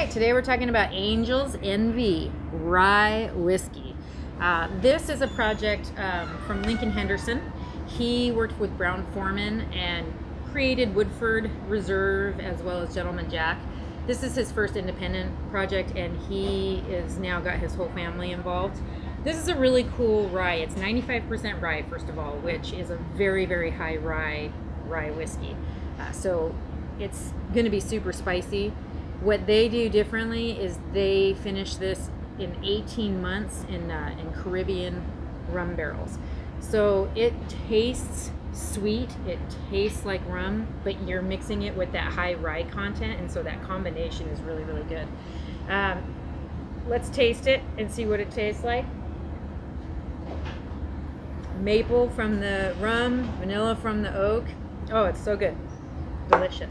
right, today we're talking about Angel's Envy Rye Whiskey. Uh, this is a project um, from Lincoln Henderson. He worked with Brown Forman and created Woodford Reserve as well as Gentleman Jack. This is his first independent project, and he is now got his whole family involved. This is a really cool rye. It's 95% rye, first of all, which is a very, very high rye rye whiskey. Uh, so it's going to be super spicy. What they do differently is they finish this in 18 months in, uh, in Caribbean rum barrels. So it tastes sweet, it tastes like rum, but you're mixing it with that high rye content, and so that combination is really, really good. Um, let's taste it and see what it tastes like. Maple from the rum, vanilla from the oak. Oh, it's so good. Delicious.